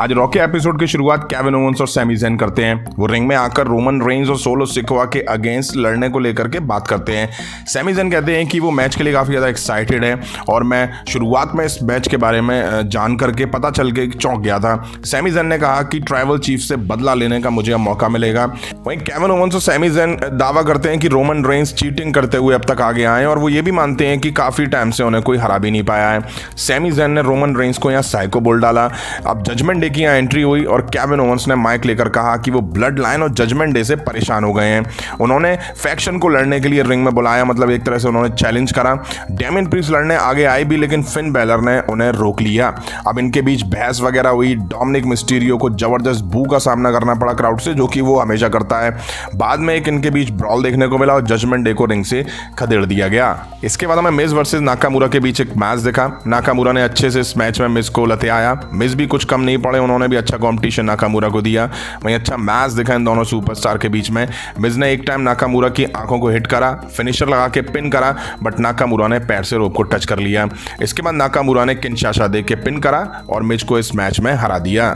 आज Rocky episode की शुरुआत केविन ओवंस और सैमी जैन करते हैं। वो रिंग में आकर रोमन रेंज और सोलो सिकवा के अगेंस्ट लड़ने को लेकर के बात करते हैं। सैमी जैन कहते हैं कि वो मैच के लिए काफ़ी ज़्यादा एक्साइटेड है और मैं शुरुआत में इस मैच के बारे में जान करके पता चल के चौंक गया था। सैमी जैन ने कहा कि ट्राइवल चीफ से बदला लेने का मुझे अब मौका मिलेगा। वहीं केविन ओवंस और सैमी जैन दावा करते हैं कि रोमन रेंज चीटिंग करते हुए अब तक आगे आए और वो ये भी मानते हैं कि काफ़ी टाइम से उन्हें कोई हरा भी नहीं पाया है। सैमी जैन ने रोमन रेंज को यहाँ साइको बोल डाला। अब जजमेंट डे की यहाँ एंट्री हुई और कैबिन ओवंस ने माइक लेकर कहा कि वो ब्लड लाइन और जजमेंट डे से परेशान हो गए हैं। उन्होंने फैक्शन को लड़ने के लिए रिंग में बुलाया मतलब एक तरह से उन्होंने चैलेंज करा। डेमिन प्रीस लड़ने आगे आए भी, लेकिन फिन बैलर ने उन्हें रोक लिया। अब इनके बीच बहस वगैरह हुई। डोमिनिक मिस्टीरियो को ज़बरदस्त बू का सामना करना पड़ा क्राउड से, जो कि वो हमेशा करता है। बाद में एक इनके बीच ब्रॉल देखने को मिला और जजमेंट डे को रिंग से खदेड़ दिया गया। इसके बाद हमें मिस वर्सेज नाकामुरा के बीच एक मैच देखा। नाकामुरा ने अच्छे से इस मैच में मिस को लते आया मिस भी कुछ कम नहीं पड़े उन्होंने भी अच्छा कॉम्पिटिशन नाकामूरा को दिया। वहीं अच्छा मैच दिखा इन दोनों सुपरस्टार के बीच में। मिज ने एक टाइम नाकामूरा की आँखों को हिट करा फिनिशर लगा के पिन करा बट नाकामूरा ने पैर से रोप को टच कर लिया। इसके बाद नाकामूरा ने किनशाशा दे के पिन करा और मिज को इस मैच में हरा दिया।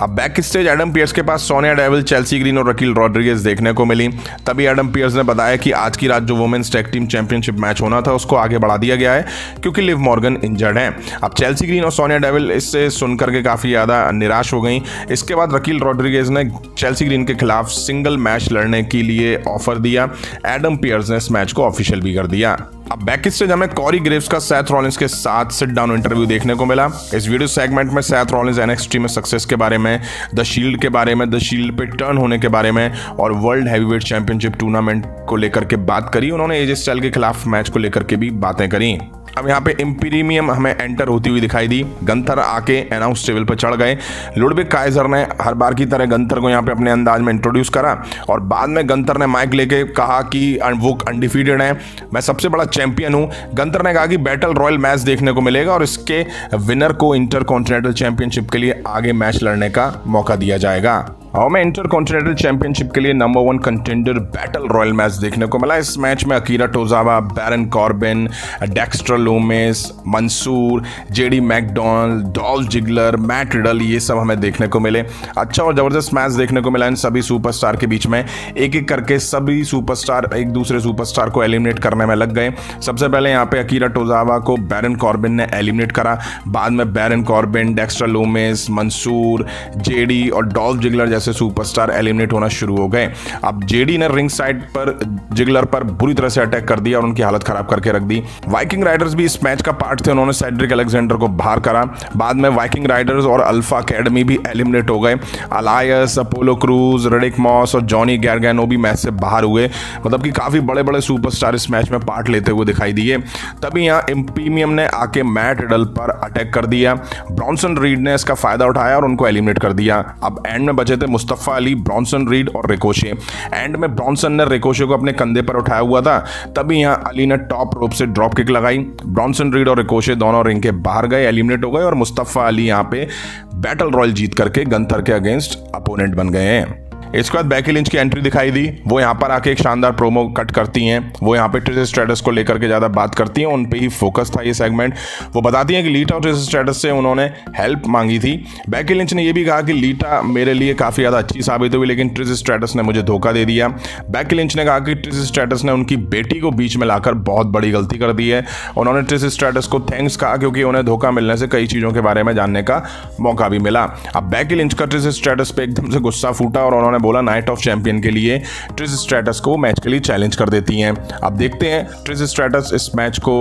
अब बैक स्टेज एडम पियर्स के पास सोनिया डेविल चेल्सी ग्रीन और रकील रॉड्रिगेज देखने को मिली। तभी एडम पियर्स ने बताया कि आज की रात जो women's tag team championship match होना था, उसको आगे बढ़ा दिया गया है, क्योंकि लिव मॉर्गन इंजर्ड है। अब चेल्सी ग्रीन और सोनिया डेविल इससे सुनकर के काफ़ी ज़्यादा निराश हो गई। इसके बाद रकील रॉड्रिगेज ने चेल्सी ग्रीन के खिलाफ सिंगल मैच लड़ने के लिए ऑफ़र दिया। एडम पियर्स ने इस मैच को ऑफिशियल भी कर दिया। अब बैक स्टेज हमें कॉरी ग्रेव्स का सैथ रॉलिंस के साथ सिट डाउन इंटरव्यू देखने को मिला। इस वीडियो सेगमेंट में सैथ रॉलिंस एनएक्सटी में सक्सेस के बारे में द शील्ड के बारे में द शील्ड पे टर्न होने के बारे में और वर्ल्ड हैवीवेट चैंपियनशिप टूर्नामेंट को लेकर के बात करी। उन्होंने एजे स्टाइल के खिलाफ मैच को लेकर के भी बातें करी। अब यहाँ पे इम्पीरीमियम हमें एंटर होती हुई दिखाई दी। गंथर आके अनाउंस टेबल पर चढ़ गए। लुडबिक काइजर ने हर बार की तरह गंथर को यहाँ पे अपने अंदाज में इंट्रोड्यूस करा और बाद में गंथर ने माइक लेके कहा कि वो अनडिफीटेड है। मैं सबसे बड़ा चैंपियन हूँ। गंथर ने कहा कि बैटल रॉयल मैच देखने को मिलेगा और इसके विनर को इंटर चैंपियनशिप के लिए आगे मैच लड़ने का मौका दिया जाएगा। और मैं इंटर कॉन्टिनेंटल चैंपियनशिप के लिए number one contender battle royal match देखने को मिला। इस मैच में Akira Tozawa Baron Corbin Dexter Lumis Mansoor JD McDonald Dolph Ziggler Matt Riddle ये सब हमें देखने को मिले। अच्छा और ज़बरदस्त मैच देखने को मिला इन सभी सुपरस्टार के बीच में। एक एक करके सभी सुपरस्टार एक दूसरे सुपरस्टार को एलिमिनेट करने में लग गए। सबसे पहले यहाँ पे अकीरा टोजावा को बैरन कॉर्बिन ने एलिमिनेट करा। बाद में Baron Corbin Dexter Lumis Mansoor JD और डॉल जिगलर जैसे से सुपरस्टार एलिमिनेट होना शुरू हो गए। अब जेडी ने रिंग साइड पर जिगलर पर बुरी तरह से अटैक कर दिया और उनकी हालत खराब करके रख दी। वाइकिंग राइडर्स भी इस मैच का पार्ट थे, उन्होंने सेड्रिक अलेक्जेंडर को बाहर करा। बाद में वाइकिंग राइडर्स और अल्फ़ा अकेडमी भी एलिमिनेट हो गए। अलायस अपोलो क्रूज रेडिक मॉस और जॉनी गैरगैनो भी मैच से बाहर हुए। मतलब कि काफ़ी बड़े बड़े सुपरस्टार इस मैच में पार्ट लेते हुए दिखाई दिए। तभी यहाँ इम्पीमियम ने आके मैट रिडल पर अटैक कर दिया। ब्रॉन्सन रीड ने इसका फ़ायदा उठाया और उनको एलिमिनेट कर दिया। अब एंड में बचे थे मुस्तफ़ा अली, ब्रॉन्सन रीड और रिकोशे। एंड में ब्रॉन्सन ने रिकोशे को अपने कंधे पर उठाया हुआ था। तभी यहाँ अली ने टॉप रोप से ड्रॉप किक लगाई। ब्रॉन्सन रीड और रिकोशे दोनों रिंग के बाहर गए, एलिमिनेट हो गए और मुस्तफ़ा अली यहाँ पे बैटल रॉयल जीत करके गंथर के अगेंस्ट अपोनेंट बन गए हैं। इसके बाद बैकी लिंच की एंट्री दिखाई दी। वो यहाँ पर आके एक शानदार प्रोमो कट करती हैं। वो यहाँ पे ट्रिस स्टेटस को लेकर के ज़्यादा बात करती हैं। उन पे ही फोकस था ये सेगमेंट वो बताती हैं कि लीटा और ट्रिस स्टेटस से उन्होंने हेल्प मांगी थी। बैकी लिंच ने ये भी कहा कि लीटा मेरे लिए काफ़ी ज़्यादा अच्छी साबित हुई, लेकिन ट्रिस स्टेटस ने मुझे धोखा दे दिया। बैकी लिंच ने कहा कि ट्रिस स्टेटस ने उनकी बेटी को बीच में लाकर बहुत बड़ी गलती कर दी है। उन्होंने ट्रिस स्टेटस को थैंक्स कहा, क्योंकि उन्हें धोखा मिलने से कई चीज़ों के बारे में जानने का मौका भी मिला। अब बैकी लिंच का ट्रिस स्टेटस पे एकदम से गुस्सा फूटा और उन्होंने बोला नाइट ऑफ़ चैंपियन के लिए ट्रिज स्ट्रेटस को मैच के लिए चैलेंज कर देती हैं। अब देखते हैं ट्रिज स्ट्रेटस इस मैच को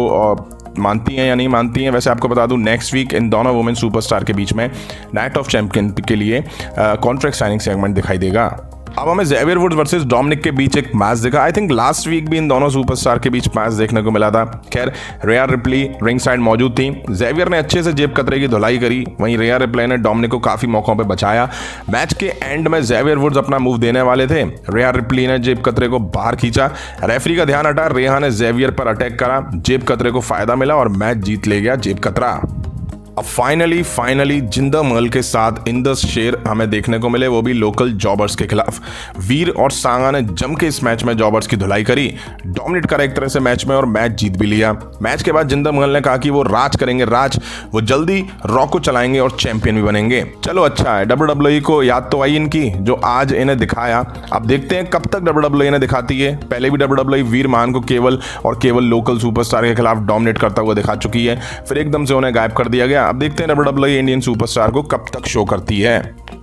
मानती हैं या नहीं मानती हैं? वैसे आपको बता दूँ नेक्स्ट वीक इन दोनों वुमेन सुपरस्टार के बीच में नाइट ऑफ़ चैंपियन के लिए कॉन्ट्रैक्ट साइनिंग सेगमेंट दिखाई देगा। अब हमें जेवियर वुड वर्सेस डोमिनिक के बीच एक मैच देखा। आई थिंक लास्ट वीक भी इन दोनों सुपरस्टार के बीच मैच देखने को मिला था। खैर रेयर रिप्ली रिंग साइड मौजूद थी। जेवियर ने अच्छे से जेब कतरे की धुलाई करी। वहीं रेयर रिप्ले ने डोमिनिक को काफ़ी मौकों पर बचाया। मैच के एंड में जेवियर वुड्स अपना मूव देने वाले थे। रेयर रिप्ली ने जेब कतरे को बाहर खींचा। रेफरी का ध्यान हटा रेहा ने जेवियर पर अटैक करा। जेब कतरे को फ़ायदा मिला और मैच जीत ले गया जेब कतरा। अब फाइनली फाइनली ज़िंदा मल के साथ इंदस शेर हमें देखने को मिले, वो भी लोकल जॉबर्स के खिलाफ। वीर और सांगा ने जम के इस मैच में जॉबर्स की धुलाई करी। डोमिनेट करा एक तरह से मैच में और मैच जीत भी लिया। मैच के बाद ज़िंदा महल ने कहा कि वो राज करेंगे, राज। वो जल्दी रॉ को चलाएँगे और चैंपियन भी बनेंगे। चलो अच्छा है डब्ल्यू डब्ल्यू को याद तो आई इनकी, जो आज इन्हें दिखाया। अब देखते हैं कब तक डब्ल्यू डब्ल्यू इन्हें दिखाती है। पहले भी डब्ल्यू डब्ल्यू वीर महान को केवल और केवल लोकल सुपरस्टार के खिलाफ डोमिनेट करता हुआ दिखा चुकी है। फिर एकदम से उन्हें गायब कर दिया गया। अब देखते हैं डब्ल्यू डब्ल्यू इंडियन सुपरस्टार को कब तक शो करती है।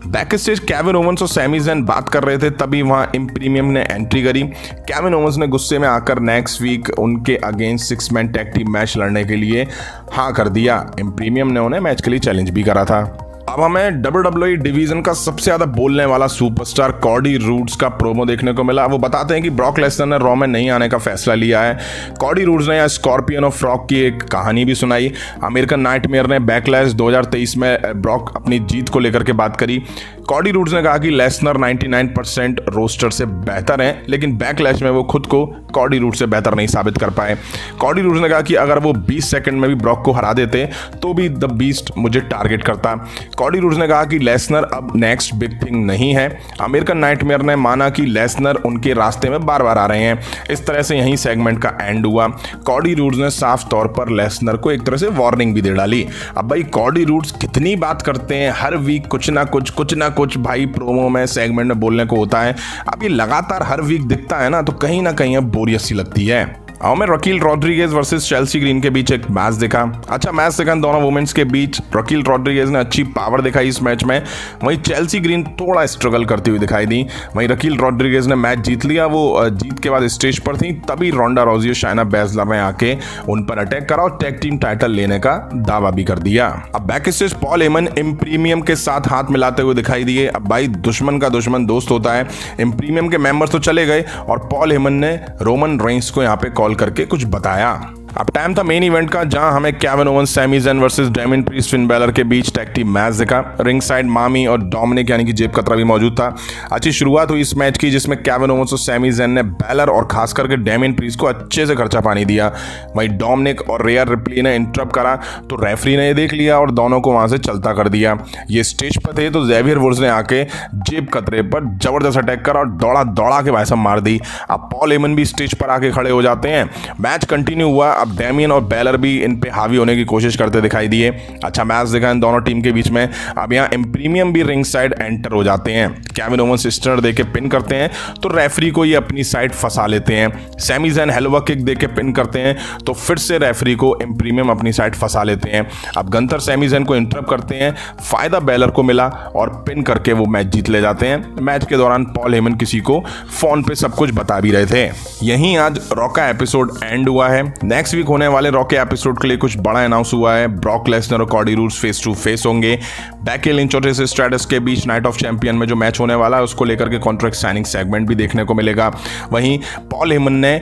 बैक स्टेज कैविन ओवंस और सैमी जैन बात कर रहे थे, तभी वहाँ इम्प्रीमियम ने एंट्री करी। कैविन ओवंस ने गुस्से में आकर नेक्स्ट वीक उनके against six man tag team match लड़ने के लिए हाँ कर दिया। इम्प्रीमियम ने उन्हें मैच के लिए चैलेंज भी करा था। अब हमें डब्ल्यू डब्ल्यू डिवीज़न का सबसे ज़्यादा बोलने वाला सुपरस्टार कॉडी रूट्स का प्रोमो देखने को मिला। वो बताते हैं कि ब्रॉक लेसनर ने रॉ में नहीं आने का फैसला लिया है। कॉडी रूट्स ने यहाँ स्कॉर्पियन ऑफ़ फ्रॉक की एक कहानी भी सुनाई। अमेरिकन नाइटमेयर ने बैकलैश 2023 में ब्रॉक अपनी जीत को लेकर के बात करी। कॉडी रूट्स ने कहा कि लेसनर 99 परसेंट रोस्टर से बेहतर है, लेकिन बैकलैश में वो खुद को कॉडी रूट से बेहतर नहीं साबित कर पाए। कॉडी रूट्स ने कहा कि अगर वो 20 सेकंड में भी ब्रॉक को हरा देते तो भी द बीस्ट मुझे टारगेट करता। कॉडी रूट्स ने कहा कि लेसनर अब नेक्स्ट बिग थिंग नहीं है। अमेरिकन नाइटमेयर ने माना कि लेसनर उनके रास्ते में बार बार आ रहे हैं। इस तरह से यही सेगमेंट का एंड हुआ। कॉडी रूट्स ने साफ़ तौर पर लेसनर को एक तरह से वार्निंग भी दे डाली। अब भाई, कॉडी रूट्स कितनी बात करते हैं, हर वीक कुछ ना कुछ कुछ ना कुछ भाई प्रोमो में सेगमेंट में बोलने को होता है। अब ये लगातार हर वीक दिखता है ना तो कहीं ना कहीं अब बोरियत सी लगती है। आओ, में Raquel Rodriguez versus Chelsea Green के बीच एक मैच देखा। अच्छा मैच देखा दोनों वुमेन्स के बीच। रकील रॉड्रिगेज ने अच्छी पावर दिखाई इस मैच में। वहीं चेल्सी ग्रीन थोड़ा स्ट्रगल करती हुई दिखाई दी। वहीं रकील रॉड्रिगेज ने मैच जीत लिया। वो जीत के बाद स्टेज पर थी। तभी रोंडा रोजियो शाइना बेजलर ने आके उन पर अटैक करा और टैग टीम टाइटल लेने का दावा भी कर दिया। अब बैक स्टेज पॉल एमन इम्प्रीमियम के साथ हाथ मिलाते हुए दिखाई दिए। अब भाई, दुश्मन का दुश्मन दोस्त होता है। इम्प्रीमियम के मेंबर्स तो चले गए और पॉल हेमन ने रोमन रेंस को यहाँ पे कॉल कॉल करके कुछ बताया। अब टाइम था मेन इवेंट का, जहाँ हमें Kevin Owens Sami Zayn versus Damian Priest Finn Balor के बीच टैग टीम मैच देखा। रिंग साइड मामी और डोमिनिक यानी कि जेब कतरा भी मौजूद था। अच्छी शुरुआत हुई इस मैच की, जिसमें कैवन ओवन और सैमीजन ने बैलर और खास करके डेमिन प्रीस को अच्छे से खर्चा पानी दिया। वहीं डोमिनिक और रेयर रिप्ली ने इंटरप्ट करा तो रेफरी ने ये देख लिया और दोनों को वहाँ से चलता कर दिया। ये स्टेज पर थे तो जेवियर वुड्स ने आके जेब कतरे पर ज़बरदस्त अटैक करा और दौड़ा दौड़ा के भाई मार दी। अब पॉल एमन भी स्टेज पर आके खड़े हो जाते हैं। मैच कंटिन्यू हुआ। अब डैमियन और बैलर भी इन पे हावी होने की कोशिश करते दिखाई दिए। अच्छा मैच देखा इन दोनों टीम के बीच में। अब यहाँ इम्प्रीमियम भी रिंग साइड एंटर हो जाते हैं। कैविन ओवन सिस्टर दे के पिन करते हैं तो रेफरी को ये अपनी साइड फंसा लेते हैं। सेमीज एंड हेलवा किक दे के पिन करते हैं तो फिर से रेफरी को इम्प्रीमियम अपनी साइड फंसा लेते हैं। अब गंतर सेमीजन को इंटरप्ट करते हैं, फ़ायदा बैलर को मिला और पिन करके वो मैच जीत ले जाते हैं। मैच के दौरान पॉल हेमन किसी को फ़ोन पे सब कुछ बता भी रहे थे। यहीं आज रॉका एपिसोड एंड हुआ है। नेक्स्ट वीक होने वाले रॉके एपिसोड के लिए कुछ बड़ा अनाउंस हुआ है। ब्रॉक लेसनर और Cody Rhodes face to face होंगे। बैके लिंच और स्ट्रेटस के बीच नाइट ऑफ़ चैंपियन में जो मैच होने वाला है, उसको लेकर के कॉन्ट्रैक्ट साइनिंग सेगमेंट भी देखने को मिलेगा। वहीं पॉल हेमन ने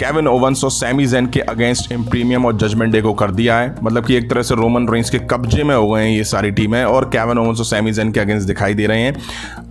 केविन ओवंस और सैमी जैन के अगेंस्ट इम्प्रीमियम और जजमेंट डे को कर दिया है। मतलब कि एक तरह से रोमन रेंज के कब्जे में हो गए हैं ये सारी टीमें और केविन ओवंस और सैमी जैन के अगेंस्ट दिखाई दे रहे हैं।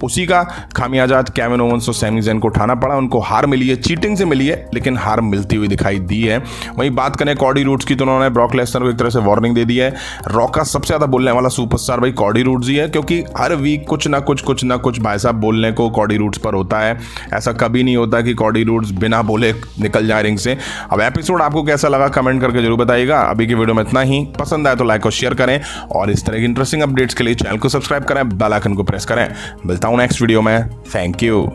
उसी का खामियाजा केविन ओवंस और सैमी जैन को उठाना पड़ा। उनको हार मिली है चीटिंग से मिली है, लेकिन हार मिलती हुई दिखाई दी है। वहीं बात करें कॉडी रूट्स की तो उन्होंने ब्रॉक लेसनर को एक तरह से वार्निंग दे दी है। रॉक का सबसे ज़्यादा बोलने वाला सुपरस्टार भाई कॉडी रूट्स ही है, क्योंकि हर वीक कुछ ना कुछ कुछ ना कुछ भाई साहब बोलने को कॉडी रूट्स पर होता है। ऐसा कभी नहीं होता कि कॉडी रूट्स बिना बोले निकल जाए। रिंग से। अब अब एपिसोड आपको कैसा लगा कमेंट करके ज़रूर बताइएगा। अभी की वीडियो में इतना ही। पसंद आए तो लाइक और शेयर करें। और इस तरह की इंटरेस्टिंग अपडेट्स के लिए चैनल को सब्सक्राइब करें बेल आइकन को प्रेस करें। मिलता हूँ नेक्स्ट वीडियो में। Thank you